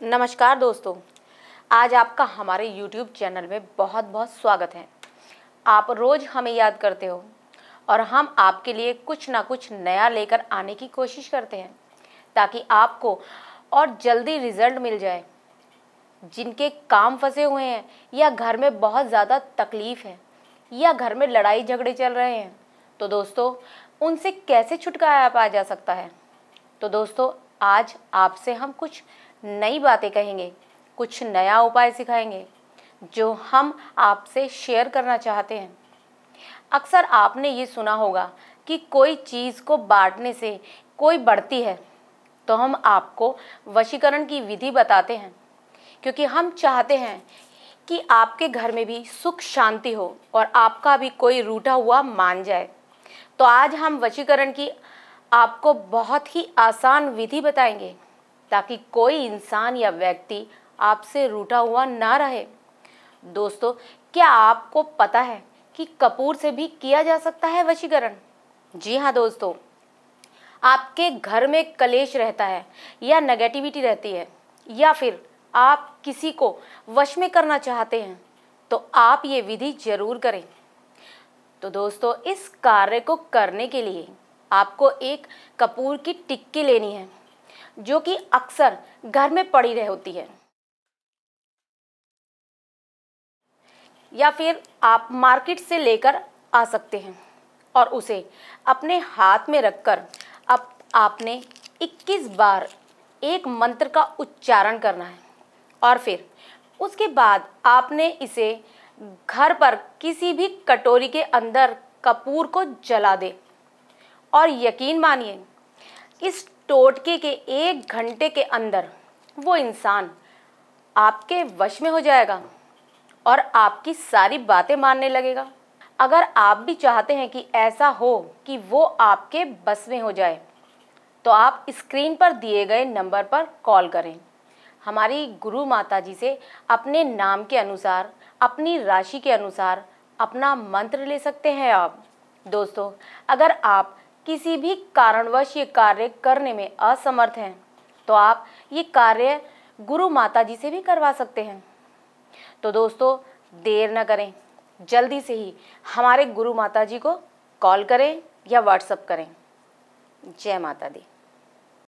नमस्कार दोस्तों, आज आपका हमारे YouTube चैनल में बहुत बहुत स्वागत है। आप रोज़ हमें याद करते हो और हम आपके लिए कुछ ना कुछ नया लेकर आने की कोशिश करते हैं, ताकि आपको और जल्दी रिज़ल्ट मिल जाए। जिनके काम फंसे हुए हैं या घर में बहुत ज़्यादा तकलीफ़ है या घर में लड़ाई झगड़े चल रहे हैं तो दोस्तों, उनसे कैसे छुटकारा पाया जा सकता है? तो दोस्तों, आज आपसे हम कुछ नई बातें कहेंगे, कुछ नया उपाय सिखाएँगे, जो हम आपसे शेयर करना चाहते हैं। अक्सर आपने ये सुना होगा कि कोई चीज़ को बांटने से कोई बढ़ती है तो हम आपको वशीकरण की विधि बताते हैं, क्योंकि हम चाहते हैं कि आपके घर में भी सुख शांति हो और आपका भी कोई रूठा हुआ मान जाए। तो आज हम वशीकरण की आपको बहुत ही आसान विधि बताएँगे। ताकि कोई इंसान या व्यक्ति आपसे रूठा हुआ ना रहे। दोस्तों, क्या आपको पता है कि कपूर से भी किया जा सकता है वशीकरण? जी हाँ दोस्तों, आपके घर में कलेश रहता है या नेगेटिविटी रहती है, या फिर आप किसी को वश में करना चाहते हैं तो आप ये विधि ज़रूर करें। तो दोस्तों, इस कार्य को करने के लिए आपको एक कपूर की टिक्की लेनी है। जो कि अक्सर घर में पड़ी रह होती है। या फिर आप मार्केट से लेकर आ सकते हैं और उसे अपने हाथ में रखकर अब आपने 21 बार एक मंत्र का उच्चारण करना है और फिर उसके बाद आपने इसे घर पर किसी भी कटोरी के अंदर कपूर को जला दे। और यकीन मानिए इस टोटके के एक घंटे के अंदर वो इंसान आपके वश में हो जाएगा और आपकी सारी बातें मानने लगेगा। अगर आप भी चाहते हैं कि ऐसा हो कि वो आपके बस में हो जाए तो आप स्क्रीन पर दिए गए नंबर पर कॉल करें। हमारी गुरु माता जी से अपने नाम के अनुसार, अपनी राशि के अनुसार अपना मंत्र ले सकते हैं आप। दोस्तों, अगर आप किसी भी कारणवश ये कार्य करने में असमर्थ हैं तो आप ये कार्य गुरु माता जी से भी करवा सकते हैं। तो दोस्तों, देर न करें। जल्दी से ही हमारे गुरु माता जी को कॉल करें या व्हाट्सअप करें। जय माता दी।